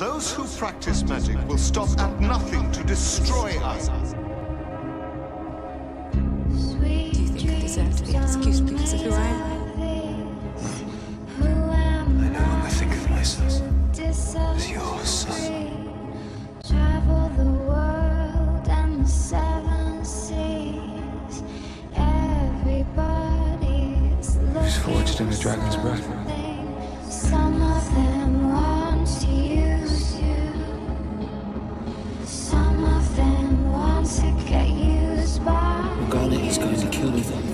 Those who practice magic will stop at nothing to destroy us. Do you think I deserve to be excused because of who I am? I know when I think of myself as your son. Travel the world and the seven seas. Everybody's forged in a dragon's breath? Garnet is going to kill you